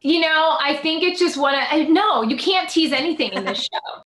You know, I think it's just one of, no, you can't tease anything in this show.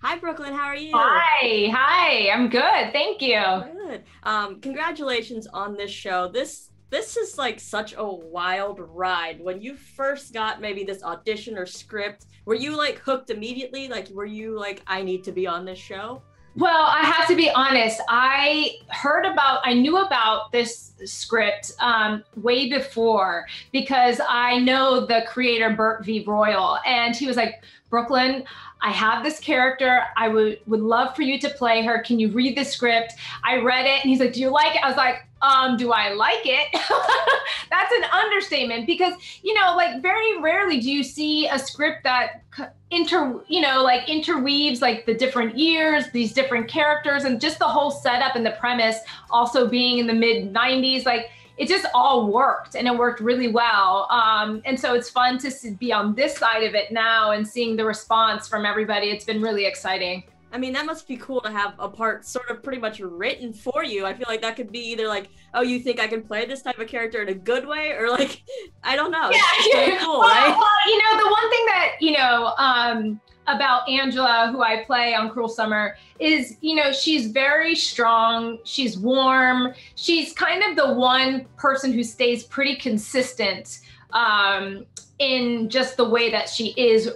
Hi, Brooklyn. How are you? Hi, hi. I'm good. Thank you. Good. Um, congratulations on this show. This this is like such a wild ride. When you first got maybe this audition or script, were you like hooked immediately? Like, were you like, I need to be on this show? Well, I have to be honest. I heard about, I knew about this script um, way before because I know the creator, Bert V. Royal, and he was like, Brooklyn, I have this character. I would would love for you to play her. Can you read the script? I read it and he's like, Do you like it? I was like, um, do I like it? That's an understatement because, you know, like very rarely do you see a script that inter, you know, like interweaves like the different years, these different characters, and just the whole setup and the premise also being in the mid 90s. Like, it just all worked and it worked really well. Um, and so it's fun to be on this side of it now and seeing the response from everybody. It's been really exciting. I mean, that must be cool to have a part sort of pretty much written for you. I feel like that could be either like, oh, you think I can play this type of character in a good way, or like, I don't know. Yeah, it's cool, well, right? Well, you know, the one thing that you know um, about Angela, who I play on Cruel Summer, is you know she's very strong. She's warm. She's kind of the one person who stays pretty consistent um, in just the way that she is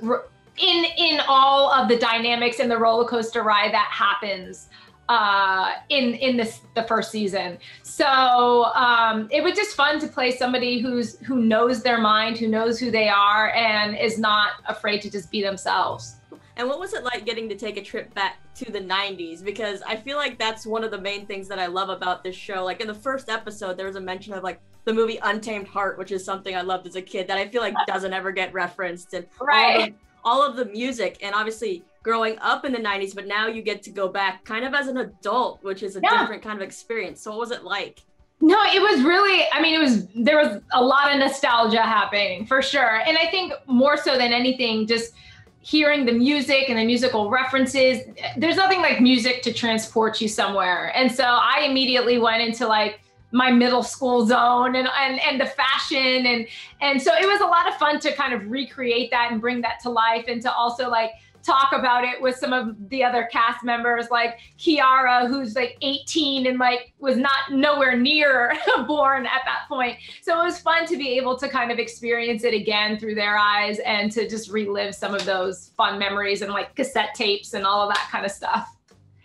in in all of the dynamics and the roller coaster ride that happens uh, in in this the first season. So um, it was just fun to play somebody who's who knows their mind, who knows who they are, and is not afraid to just be themselves. And what was it like getting to take a trip back to the 90s? Because I feel like that's one of the main things that I love about this show. Like in the first episode, there was a mention of like the movie Untamed Heart, which is something I loved as a kid that I feel like doesn't ever get referenced. And right all of the music and obviously growing up in the 90s but now you get to go back kind of as an adult which is a yeah. different kind of experience. So what was it like? No it was really i mean it was there was a lot of nostalgia happening for sure. And i think more so than anything just hearing the music and the musical references there's nothing like music to transport you somewhere. And so i immediately went into like my middle school zone and, and and the fashion. And and so it was a lot of fun to kind of recreate that and bring that to life and to also like talk about it with some of the other cast members like Chiara who's like 18 and like was not nowhere near born at that point. So it was fun to be able to kind of experience it again through their eyes and to just relive some of those fun memories and like cassette tapes and all of that kind of stuff.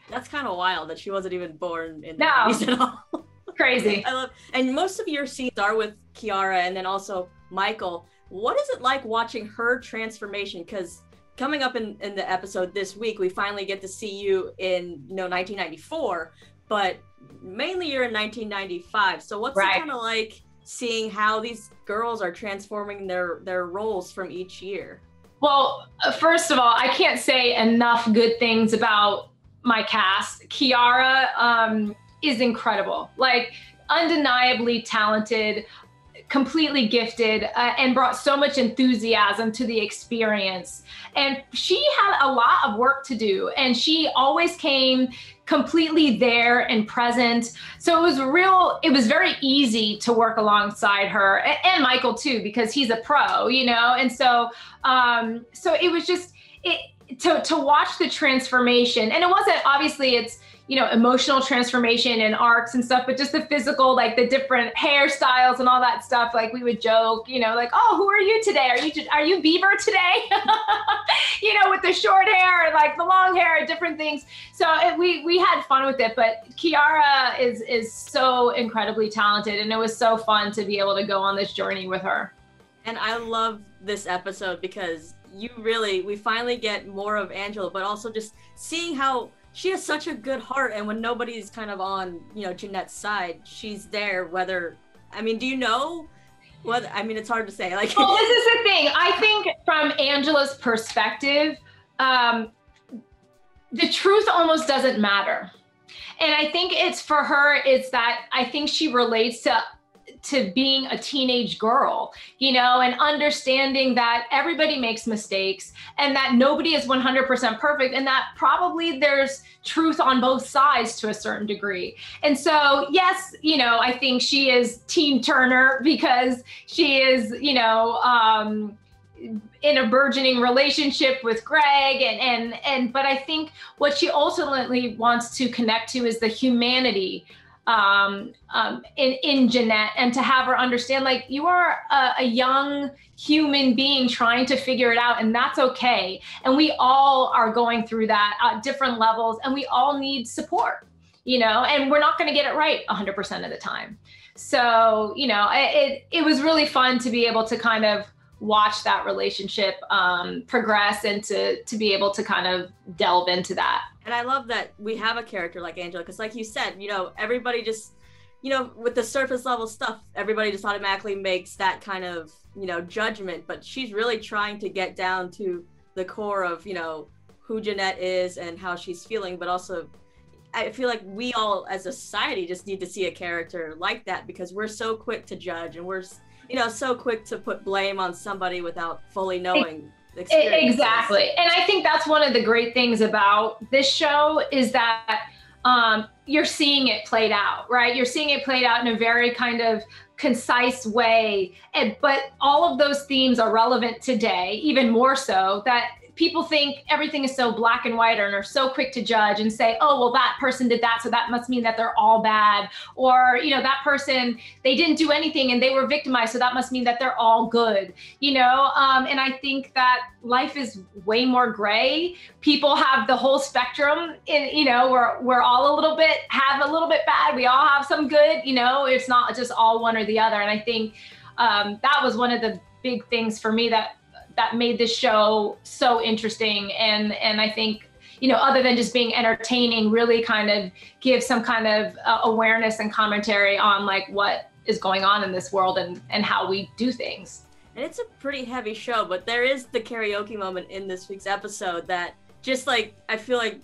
That's kind of wild that she wasn't even born in the no. 90s at all Crazy. I love, and most of your scenes are with Chiara and then also Michael. What is it like watching her transformation? Because coming up in, in the episode this week, we finally get to see you in you know 1994, but mainly you're in 1995. So what's right. it kind of like seeing how these girls are transforming their their roles from each year? Well, uh, first of all, I can't say enough good things about my cast. Chiara, um, is incredible. Like undeniably talented, completely gifted, uh, and brought so much enthusiasm to the experience. And she had a lot of work to do, and she always came completely there and present. So it was real, it was very easy to work alongside her and, Michael too, because he's a pro, you know? And so, um, so it was just, it, to, to watch the transformation and it wasn't obviously it's you know, emotional transformation and arcs and stuff, but just the physical, like the different hairstyles and all that stuff. Like we would joke, you know, like, oh, who are you today? Are you are you Beaver today? you know, with the short hair and like the long hair, and different things. So it, we we had fun with it. But Chiara is is so incredibly talented, and it was so fun to be able to go on this journey with her. And I love this episode because you really we finally get more of Angela, but also just seeing how she has such a good heart and when nobody's kind of on you know jeanette's side she's there whether i mean do you know what i mean it's hard to say like well this is the thing. I think from angela's perspective um the truth almost doesn't matter. And i think it's for her it's that i think she relates to to being a teenage girl, you know, and understanding that everybody makes mistakes and that nobody is 100% perfect and that probably there's truth on both sides to a certain degree. And so, yes, you know, I think she is Team Turner because she is, you know, um, in a burgeoning relationship with Greg and and and but I think what she ultimately wants to connect to is the humanity um, um, in in Jeanette and to have her understand like you are a, a, young human being trying to figure it out and that's okay. And we all are going through that at different levels and we all need support you know? And we're not going to get it right 100% of the time. So you know it, it was really fun to be able to kind of watch that relationship um, progress and to to be able to kind of delve into that. And I love that we have a character like Angela because, like you said, you know, everybody just, you know, with the surface level stuff, everybody just automatically makes that kind of you know judgment. But she's really trying to get down to the core of you know who Jeanette is and how she's feeling, but also I feel like we all as a society just need to see a character like that because we're so quick to judge and we're you know so quick to put blame on somebody without fully knowing exactly. And i think that's one of the great things about this show is that um, you're seeing it played out right? You're seeing it played out in a very kind of concise way. And but all of those themes are relevant today even more so that people think everything is so black and white and are so quick to judge and say, oh, well, that person did that. So that must mean that they're all bad. Or, you know, that person, they didn't do anything and they were victimized. So that must mean that they're all good, you know? Um, and I think that life is way more gray. People have the whole spectrum in, you know, we're, we're all a little bit, have a little bit bad. We all have some good, you know, it's not just all one or the other. And I think um, that was one of the big things for me that that made this show so interesting and and I think you know other than just being entertaining really kind of give some kind of uh, awareness and commentary on like what is going on in this world and and how we do things. And it's a pretty heavy show, but there is the karaoke moment in this week's episode that just like I feel like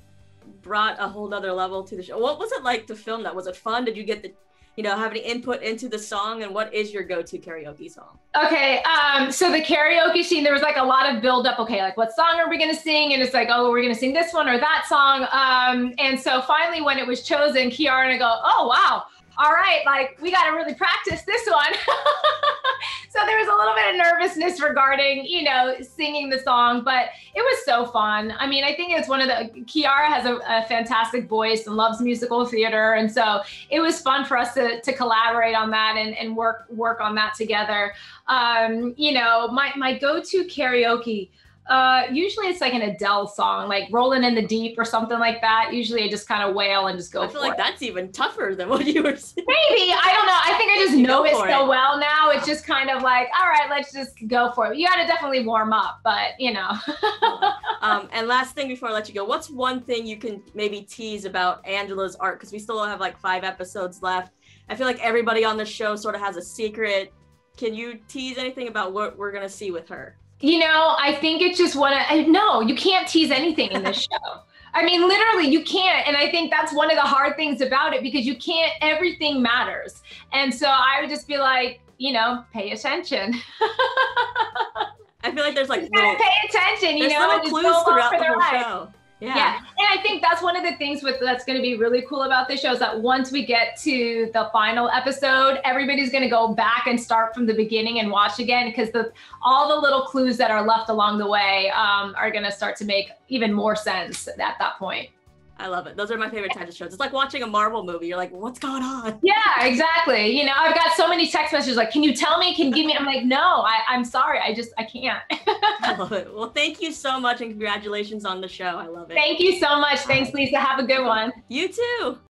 brought a whole other level to the show. What was it like to film that? Was it fun? Did you get the you know, have any input into the song and what is your go-to karaoke song? Okay, um, so the karaoke scene, there was like a lot of build up. Okay, like what song are we gonna sing? And it's like, oh, we're gonna sing this one or that song. Um, and so finally, when it was chosen, Chiara and I go, oh wow, all right, like we got to really practice this one. so there was a little bit of nervousness regarding, you know, singing the song, but it was so fun. I mean, I think it's one of the, Chiara has a, a fantastic voice and loves musical theater. And so it was fun for us to, to collaborate on that and, and work, work on that together. Um, you know, my, my go-to karaoke, uh, usually it's like an Adele song, like "Rolling in the Deep" or something like that. Usually, I just kind of wail and just go. For it. I feel like it. that's even tougher than what you were saying. Maybe I don't know. I think I just know it so it. well now. It's just kind of like, all right, let's just go for it. You got to definitely warm up, but you know. um, and last thing before I let you go, what's one thing you can maybe tease about Angela's art? Because we still have like five episodes left. I feel like everybody on the show sort of has a secret. Can you tease anything about what we're gonna see with her? You know, I think it's just one of, no, you can't tease anything in this show. I mean, literally, you can't. And I think that's one of the hard things about it because you can't, everything matters. And so I would just be like, you know, pay attention. I feel like there's like little, pay attention, you know, little clues throughout the whole show. Yeah. yeah. I think that's one of the things with that's going to be really cool about this show is that once we get to the final episode, everybody's going to go back and start from the beginning and watch again because the all the little clues that are left along the way um, are going to start to make even more sense at that point. I love it. Those are my favorite types of shows. It's like watching a Marvel movie. You're like, what's going on? Yeah, exactly. You know, I've got so many text messages like, can you tell me? Can you give me? I'm like, no, I, I'm sorry. I just, I can't. I love it. Well, thank you so much and congratulations on the show. I love it. Thank you so much. Thanks, Lisa. Have a good one. You too.